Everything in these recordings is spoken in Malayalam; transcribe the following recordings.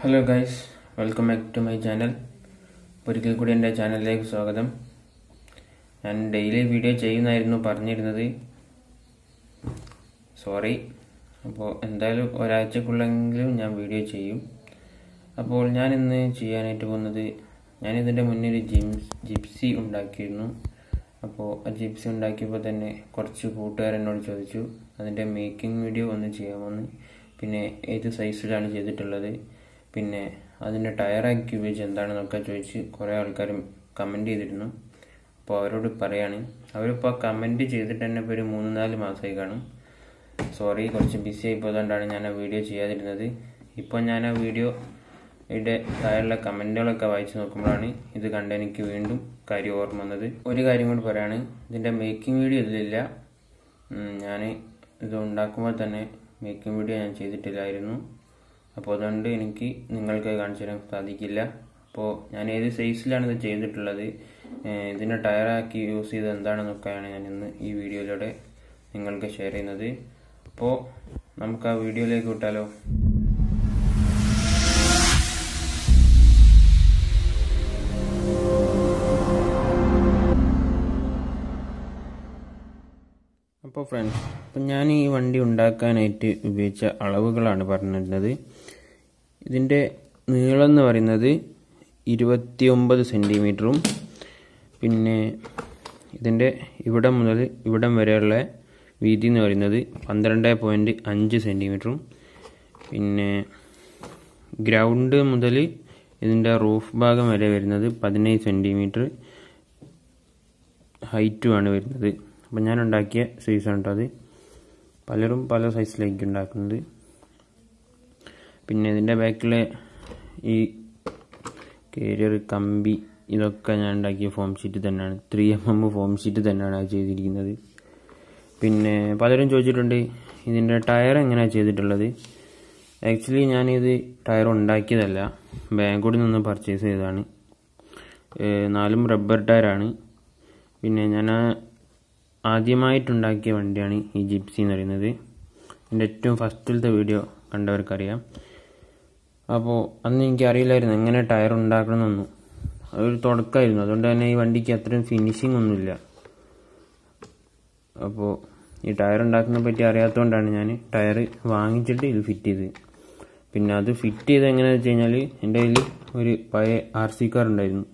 Hello guys welcome back to my channel ഒരിക്കൽ കൂടി എന്റെ ചാനലിലേക്ക് സ്വാഗതം. ഞാൻ ഡെയിലി വീഡിയോ ചെയ്യുന്നായിരുന്നു പറഞ്ഞിരുന്നത്. സോറി അപ്പോൾ എന്തായാലും ഒരാഴ്ചക്കുള്ളെങ്കിലും ഞാൻ വീഡിയോ ചെയ്യും. അപ്പോൾ ഞാൻ ഇന്ന് ചെയ്യാനായിട്ട് പോകുന്നത് ഞാൻ ഇതിന്റെ മുന്നേ ഒരു ജിംസ് ജിപ്സി ഉണ്ടാക്കിയിരുന്നു. അപ്പോൾ ആ ജിപ്സി ഉണ്ടാക്കിയപ്പോൾ തന്നെ കുറച്ച് കൂട്ടുകാരെന്നോട് ചോദിച്ചു. അതിന്റെ മേക്കിംഗ് വീഡിയോ ഒന്ന് ചെയ്യാമെന്ന്. പിന്നെ ഏത് സൈസിലാണ് ചെയ്തിട്ടുള്ളത്? പിന്നെ അതിന്റെ ടയർ ഉപയോഗിച്ച് എന്താണെന്നൊക്കെ ചോദിച്ച് കുറേ ആൾക്കാരും കമന്റ് ചെയ്തിരുന്നു. അപ്പോൾ അവരോട് പറയാണ്. അവരിപ്പോൾ കമന്റ് ചെയ്തിട്ട് തന്നെ ഇപ്പോൾ ഒരു മൂന്ന് നാല് മാസമായി കാണും. സോറി കുറച്ച് ബിസി ആയി പോയതുകൊണ്ടാണ് ഞാൻ ആ വീഡിയോ ചെയ്യാതിരുന്നത്. ഇപ്പോൾ ഞാൻ ആ വീഡിയോ ഇവിടെ താഴെയുള്ള കമന്റുകളൊക്കെ വായിച്ചു നോക്കുമ്പോഴാണ് ഇത് കണ്ട് എനിക്ക് വീണ്ടും കാര്യം ഓർമ്മ വന്നത്. ഒരു കാര്യം കൂടി പറയാണ്. ഇതിന്റെ മേക്കിംഗ് വീഡിയോ ഇതിലില്ല. ഞാൻ ഇത് ഉണ്ടാക്കുമ്പോൾ തന്നെ മേക്കിംഗ് വീഡിയോ ഞാൻ ചെയ്തിട്ടില്ലായിരുന്നു. അപ്പോൾ അതുകൊണ്ട് എനിക്ക് നിങ്ങൾക്ക് കാണിച്ചു തരാൻ സാധിക്കില്ല. അപ്പോൾ ഞാൻ ഏത് സൈസിലാണ് ഇത് ചെയ്തിട്ടുള്ളത് ഇതിനെ ടയറാക്കി യൂസ് ചെയ്ത് എന്താണെന്നൊക്കെയാണ് ഞാൻ ഇന്ന് ഈ വീഡിയോയിലൂടെ നിങ്ങൾക്ക് ഷെയർ ചെയ്യുന്നത്. അപ്പോൾ നമുക്ക് ആ വീഡിയോയിലേക്ക് വിട്ടാലോ? അപ്പോൾ ഫ്രണ്ട്സ് അപ്പം ഞാൻ ഈ വണ്ടി ഉണ്ടാക്കാനായിട്ട് ഉപയോഗിച്ച അളവുകളാണ് പറഞ്ഞിരുന്നത്. ഇതിന്റെ നീളം എന്ന് പറയുന്നത് ഇരുപത്തി ഒമ്പത് സെന്റിമീറ്ററും പിന്നെ ഇതിന്റെ ഇവിടം മുതൽ ഇവിടം വരെയുള്ള വീതി എന്ന് പറയുന്നത് പന്ത്രണ്ട് പോയിന്റ് അഞ്ച് സെന്റിമീറ്ററും പിന്നെ ഗ്രൗണ്ട് മുതൽ ഇതിന്റെ റൂഫ് ഭാഗം വരെ വരുന്നത് പതിനേഴ് സെന്റിമീറ്റർ ഹൈറ്റുമാണ് വരുന്നത്. അപ്പം ഞാൻ ഉണ്ടാക്കിയ സൈസാണ് കേട്ടോ അത്. പലരും പല സൈസിലേക്ക് ഉണ്ടാക്കുന്നത്. പിന്നെ ഇതിന്റെ ബാക്കിൽ ഈ കേരിയർ കമ്പി ഇതൊക്കെ ഞാൻ ഉണ്ടാക്കിയ ഫോം ഷീറ്റ് തന്നെയാണ്. Three m m foam sheet തന്നെയാണ് അത് ചെയ്തിരിക്കുന്നത്. പിന്നെ പലരും ചോദിച്ചിട്ടുണ്ട് ഇതിന്റെ ടയർ എങ്ങനെയാണ് ചെയ്തിട്ടുള്ളത്? ആക്ച്വലി ഞാനിത് ടയർ ഉണ്ടാക്കിയതല്ല ബാങ്കോടിൽ നിന്ന് പർച്ചേസ് ചെയ്തതാണ്. നാലും റബ്ബർ ടയറാണ് പിന്നെ ഞാൻ ആദ്യമായിട്ടുണ്ടാക്കിയ വണ്ടിയാണ് ഈ ജിപ്സി എന്ന് പറയുന്നത്. എന്റെ ഏറ്റവും ഫസ്റ്റിലത്തെ വീഡിയോ കണ്ടവർക്കറിയാം. അപ്പോൾ അന്ന് എനിക്ക് അറിയില്ലായിരുന്നു എങ്ങനെ ടയർ ഉണ്ടാക്കണമെന്നൊന്നും അതൊരു തുടക്കമായിരുന്നു. അതുകൊണ്ട് തന്നെ ഈ വണ്ടിക്ക് അത്രയും ഫിനിഷിംഗ് ഒന്നുമില്ല. അപ്പോൾ ഈ ടയർ ഉണ്ടാക്കുന്നതിനെ പറ്റി അറിയാത്തതുകൊണ്ടാണ് ഞാൻ ടയർ വാങ്ങിച്ചിട്ട് ഇത് ഫിറ്റ് ചെയ്ത്. പിന്നെ അത് ഫിറ്റ് ചെയ്ത് എങ്ങനെയാണെന്ന് വെച്ച് കഴിഞ്ഞാൽ എന്റെ കയ്യിൽ ഒരു പഴയ ആർ സി കാർ ഉണ്ടായിരുന്നു.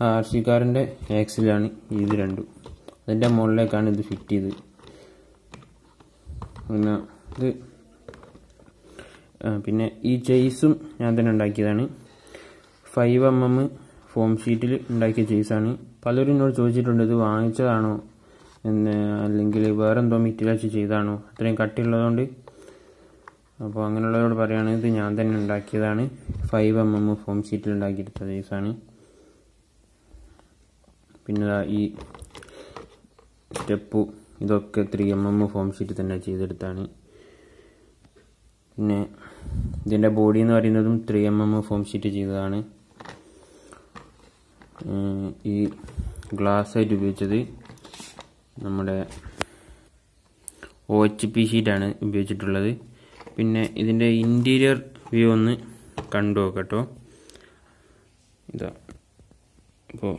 ആ ആർ സി കാറിന്റെ ആക്സിലാണ് ഇത് രണ്ടും. അതിന്റെ മുകളിലേക്കാണ് ഇത് ഫിറ്റ് ചെയ്ത്. പിന്നെ ഇത് പിന്നെ ഈ ചെയ്സും ഞാൻ തന്നെ ഉണ്ടാക്കിയതാണ്. ഫൈവ് എം എം ഫോം ഷീറ്റിൽ ഉണ്ടാക്കിയ ചെയ്സാണ് പലരും എന്നോട് ചോദിച്ചിട്ടുണ്ട് ഇത് വാങ്ങിച്ചതാണോ? എന്ന് അല്ലെങ്കിൽ വേറെ എന്തോ വെച്ച് ചെയ്താണോ അത്രയും കട്ടിയുള്ളതുകൊണ്ട്. അപ്പോൾ അങ്ങനെയുള്ളവരോട് പറയുകയാണെങ്കിൽ ഇത് ഞാൻ തന്നെ ഉണ്ടാക്കിയതാണ്. ഫൈവ് എം എം ഫോം ഷീറ്റിൽ ഉണ്ടാക്കിയെടുത്ത ചെയ്സാണ് പിന്നെ ഈ സ്റ്റെപ്പു ഇതൊക്കെ three m m foam sheet തന്നെ ചെയ്തെടുത്താണ്. പിന്നെ ഇതിന്റെ ബോഡി എന്ന് പറയുന്നതും three m m foam sheet ചെയ്തതാണ്. ഈ ഗ്ലാസ് ആയിട്ട് ഉപയോഗിച്ചത് നമ്മുടെ ഒ എച്ച് പി ഷീറ്റാണ് ഉപയോഗിച്ചിട്ടുള്ളത്. പിന്നെ ഇതിന്റെ ഇന്റീരിയർ വ്യൂ ഒന്ന് കണ്ടു നോക്കട്ടോ. ഇതാ. അപ്പോൾ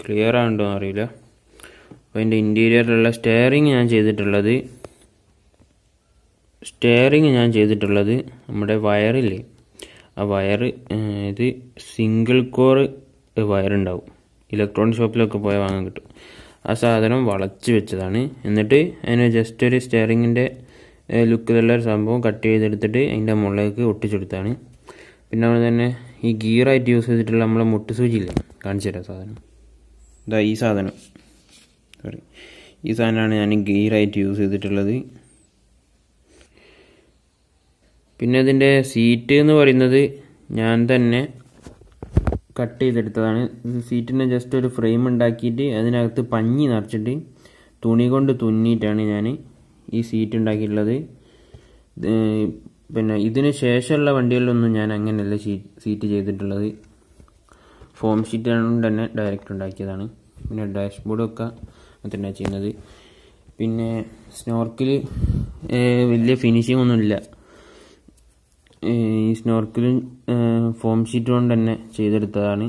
ക്ലിയർ ആണോ അറിയില്ല. അപ്പോൾ അതിന്റെ ഇന്റീരിയറിലുള്ള സ്റ്റെയറിങ് ഞാൻ ചെയ്തിട്ടുള്ളത് സ്റ്റെയറിങ് ഞാൻ ചെയ്തിട്ടുള്ളത് നമ്മുടെ വയറില്ലേ? ആ വയർ ഇത് സിംഗിൾ കോർ വയറുണ്ടാവും. ഇലക്ട്രോണിക് ഷോപ്പിലൊക്കെ പോയാൽ വാങ്ങാൻ കിട്ടും. ആ സാധനം വളച്ച് വെച്ചതാണ്. എന്നിട്ട് അതിന് ജസ്റ്റ് ഒരു സ്റ്റെയറിങ്ങിന്റെ ലുക്കിലുള്ള ഒരു സംഭവം കട്ട് ചെയ്തെടുത്തിട്ട് അതിന്റെ മുകളിലേക്ക് ഒട്ടിച്ചെടുത്താണ് പിന്നെ അതുപോലെ തന്നെ ഈ ഗിയറായിട്ട് യൂസ് ചെയ്തിട്ടുള്ള നമ്മളെ മുട്ട് സൂചിയില്ല കാണിച്ചു തരാം സാധനം. ഇതാ ഈ സാധനം. സോറി ഈ സാധനമാണ് ഞാൻ ഗിയറായിട്ട് യൂസ് ചെയ്തിട്ടുള്ളത്. പിന്നെ ഇതിന്റെ സീറ്റ് എന്ന് പറയുന്നത് ഞാൻ തന്നെ കട്ട് ചെയ്തെടുത്തതാണ്. സീറ്റിന്റെ ജസ്റ്റ് ഒരു ഫ്രെയിം ഉണ്ടാക്കിയിട്ട് അതിനകത്ത് പഞ്ഞി നിറച്ചിട്ട് തുണി കൊണ്ട് തുന്നിയിട്ടാണ് ഞാൻ ഈ സീറ്റ് ഉണ്ടാക്കിയിട്ടുള്ളത്. പിന്നെ ഇതിന് ശേഷമുള്ള വണ്ടികളിലൊന്നും ഞാൻ അങ്ങനെയല്ല സീറ്റ് ചെയ്തിട്ടുള്ളത്. ഫോം ഷീറ്റ് തന്നെ ഡയറക്റ്റ് ഉണ്ടാക്കിയതാണ്. പിന്നെ ഡാഷ്ബോർഡൊക്കെ തന്നെ ചെയ്യുന്നത്. പിന്നെ സ്നോർക്കിൽ വലിയ ഫിനിഷിംഗ് ഒന്നുമില്ല. ഈ സ്നോർക്കിലും ഫോം ഷീറ്റ് കൊണ്ട് തന്നെ ചെയ്തെടുത്തതാണ്.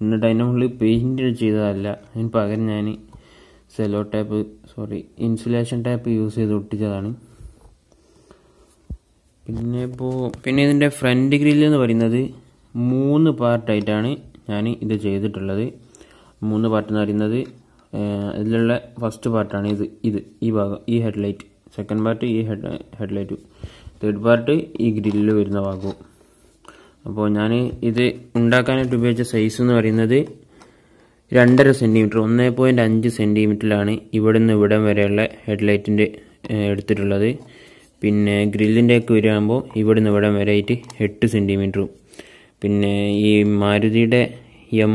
എന്നിട്ട് അതിന്റെ മുകളിൽ പെയിന്റ് ചെയ്തതല്ല. അതിന് പകരം ഞാൻ cello tape sorry insulation tape use ചെയ്ത് ഒട്ടിച്ചതാണ്. പിന്നെ ഇപ്പോൾ പിന്നെ ഇതിന്റെ ഫ്രണ്ട് ഗ്രില്ല് എന്ന് പറയുന്നത് മൂന്ന് പാർട്ടായിട്ടാണ് ഞാൻ ഇത് ചെയ്തിട്ടുള്ളത്. മൂന്ന് പാർട്ട് എന്ന് പറയുന്നത് ഇതിലുള്ള ഫസ്റ്റ് പാർട്ടാണ് ഇത് ഇത് ഈ ഭാഗം ഈ ഹെഡ്ലൈറ്റ് സെക്കൻഡ് പാർട്ട് ഈ ഹെഡ് ഹെഡ്ലൈറ്റ് തേർഡ് പാർട്ട് ഈ ഗ്രില്ലിൽ വരുന്ന ഭാഗവും. അപ്പോൾ ഞാൻ ഇത് ഉണ്ടാക്കാനായിട്ട് ഉപയോഗിച്ച സൈസ് എന്ന് പറയുന്നത് രണ്ടര സെന്റിമീറ്റർ ഒന്ന് പോയിന്റ് അഞ്ച് സെന്റിമീറ്ററിലാണ് ഇവിടെ നിന്ന് ഇവിടം വരെയുള്ള ഹെഡ്ലൈറ്റിന്റെ എടുത്തിട്ടുള്ളത്. പിന്നെ ഗ്രില്ലിന്റെയൊക്കെ വരുമ്പോൾ ഇവിടെ നിന്ന് ഇവിടം വരെ ആയിട്ട് എട്ട് സെന്റിമീറ്ററും പിന്നെ ഈ മാരുതിയുടെ എം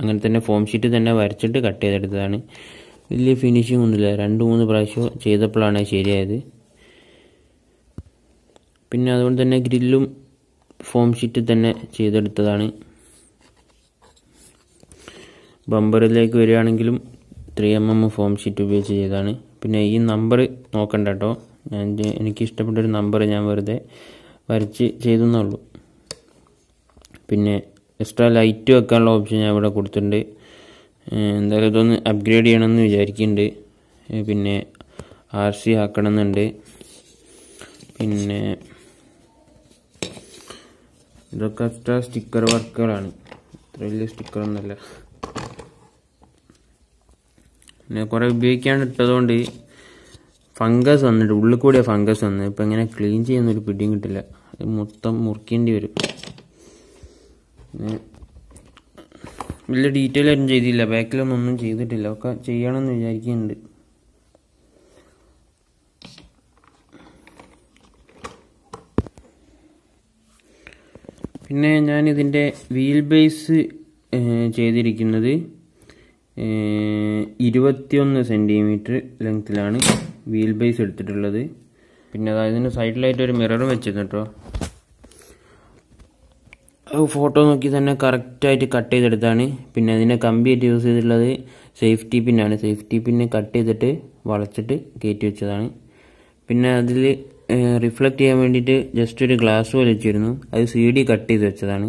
അങ്ങനെ തന്നെ ഫോം ഷീറ്റ് തന്നെ വരച്ചിട്ട് കട്ട് ചെയ്തെടുത്തതാണ്. വലിയ ഫിനിഷിംഗ് ഒന്നുമില്ല. രണ്ട് മൂന്ന് പ്രാവശ്യം ചെയ്തപ്പോഴാണ് ശരിയായത്. പിന്നെ അതുകൊണ്ട് തന്നെ ഗ്രില്ലും ഫോം ഷീറ്റ് തന്നെ ചെയ്തെടുത്തതാണ്. ബമ്പറിലേക്ക് വരികയാണെങ്കിലും three m m foam sheet ഉപയോഗിച്ച് ചെയ്തതാണ്. പിന്നെ ഈ നമ്പർ നോക്കണ്ട കേട്ടോ. ഞാൻ എനിക്ക് ഇഷ്ടപ്പെട്ട ഒരു നമ്പർ ഞാൻ വെറുതെ വരച്ച് ചെയ്തെന്നുള്ളൂ പിന്നെ എക്സ്ട്രാ ലൈറ്റ് വെക്കാനുള്ള ഓപ്ഷൻ ഞാൻ ഇവിടെ കൊടുത്തിട്ടുണ്ട്. എന്തായാലും ഇതൊന്ന് അപ്ഗ്രേഡ് ചെയ്യണമെന്ന് വിചാരിക്കുന്നുണ്ട്. പിന്നെ ആർ സി ആക്കണമെന്നുണ്ട്. പിന്നെ ഇതൊക്കെ എക്സ്ട്രാ സ്റ്റിക്കർ വർക്കുകളാണ് ഇത്ര വലിയ സ്റ്റിക്കർ ഒന്നുമല്ല. പിന്നെ കുറേ ഉപയോഗിക്കാണ്ട് ഇട്ടതുകൊണ്ട് ഫംഗസ് വന്നിട്ട് ഉള്ളിൽ കൂടിയ ഫംഗസ് വന്ന് ഇപ്പം ഇങ്ങനെ ക്ലീൻ ചെയ്യുന്നൊരു പിടിയും കിട്ടില്ല. അത് മൊത്തം മുറിക്കേണ്ടി വരും. വലിയ ഡീറ്റെയിൽ ആയിട്ടും ചെയ്തില്ല. ബാക്കിലൊന്നും ഒന്നും ചെയ്തിട്ടില്ല. ഒക്കെ ചെയ്യണമെന്ന് വിചാരിക്കുന്നുണ്ട്. പിന്നെ ഞാൻ ഇതിന്റെ വീൽ ബേസ് ചെയ്തിരിക്കുന്നത് ഇരുപത്തിയൊന്ന് സെന്റിമീറ്റർ ലെങ്ത്തിലാണ് വീൽ ബേസ് എടുത്തിട്ടുള്ളത്. പിന്നെ അതായത് ഇതിന് സൈഡിലായിട്ട് ഒരു മിററും വെച്ചിരുന്നു കേട്ടോ ഫോട്ടോ നോക്കി തന്നെ കറക്റ്റായിട്ട് കട്ട് ചെയ്തെടുത്താണ്. പിന്നെ അതിനെ കമ്പിയായിട്ട് യൂസ് ചെയ്തിട്ടുള്ളത് സേഫ്റ്റി പിന്നാണ് സേഫ്റ്റി പിന്നെ കട്ട് ചെയ്തിട്ട് വളച്ചിട്ട് കയറ്റി വെച്ചതാണ്. പിന്നെ അതിൽ റിഫ്ലക്റ്റ് ചെയ്യാൻ വേണ്ടിയിട്ട് ജസ്റ്റ് ഒരു ഗ്ലാസ് പോലെ വെച്ചിരുന്നു. അത് സി ഡി കട്ട് ചെയ്ത് വെച്ചതാണ്.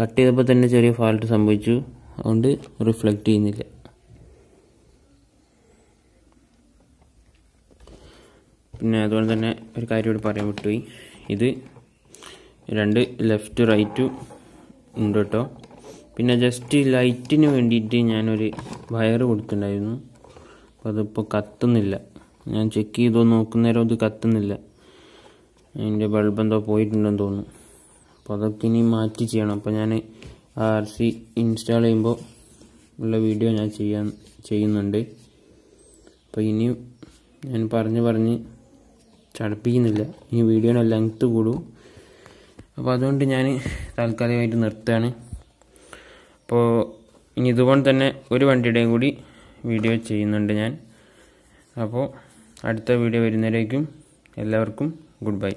കട്ട് ചെയ്തപ്പോൾ തന്നെ ചെറിയ ഫാൾട്ട് സംഭവിച്ചു. അതുകൊണ്ട് റിഫ്ലക്റ്റ് ചെയ്യുന്നില്ല. പിന്നെ അതുപോലെ തന്നെ ഒരു കാര്യം കൂടി പറയാൻ വിട്ടുപോയി. ഇത് രണ്ട് ലെഫ്റ്റ് റൈറ്റ് ഉണ്ട് കേട്ടോ. പിന്നെ ജസ്റ്റ് ലൈറ്റിന് വേണ്ടിയിട്ട് ഞാനൊരു വയർ കൊടുത്തിട്ടുണ്ടായിരുന്നു. അപ്പോൾ അതിപ്പോൾ കത്തുന്നില്ല. ഞാൻ ചെക്ക് ചെയ്തോ നോക്കുന്നേരം ഇത് കത്തുന്നില്ല. അതിന്റെ ബൾബ് എന്തോ പോയിട്ടുണ്ടെന്ന് തോന്നുന്നു. അപ്പോൾ അതൊക്കെ ഇനി മാറ്റി ചെയ്യണം. അപ്പോൾ ഞാൻ ആർ സി ഇൻസ്റ്റാൾ ചെയ്യുമ്പോൾ ഉള്ള വീഡിയോ ഞാൻ ചെയ്യാൻ ചെയ്യുന്നുണ്ട്. അപ്പോൾ ഇനിയും ഞാൻ പറഞ്ഞ് പറഞ്ഞ് ചടപ്പിക്കുന്നില്ല. ഈ വീഡിയോയുടെ ലെങ്ത്ത് കൂടും. അപ്പോൾ അതുകൊണ്ട് ഞാൻ താൽക്കാലികമായിട്ട് നിർത്തുകയാണ്. അപ്പോൾ ഇനി ഇതുകൊണ്ട് തന്നെ ഒരു വണ്ടിയുടെയും കൂടി വീഡിയോ ചെയ്യുന്നുണ്ട് ഞാൻ. അപ്പോൾ അടുത്ത വീഡിയോ വരുന്നവരേക്കും എല്ലാവർക്കും ഗുഡ് ബൈ.